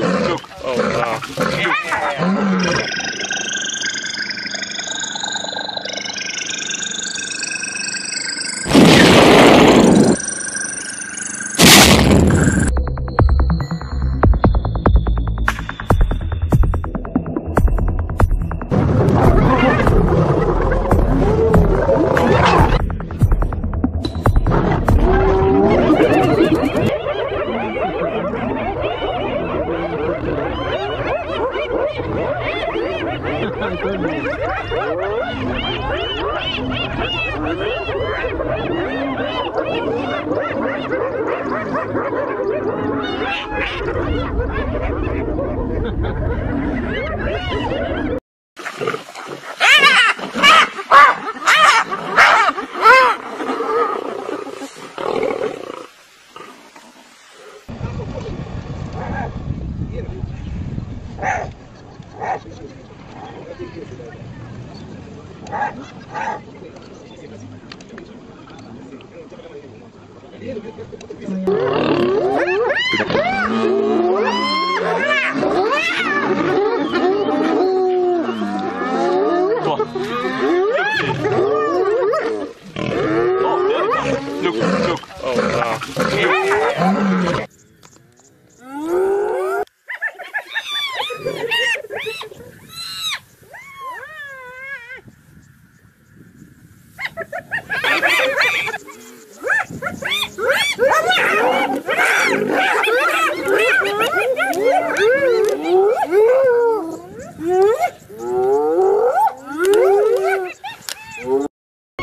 look. Oh, wow. Look, look.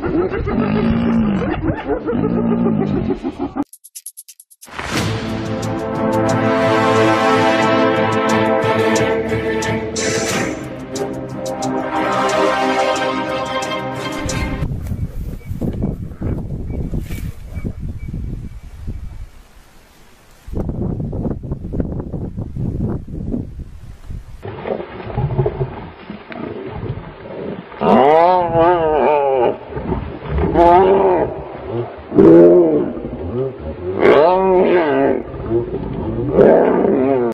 Yeah.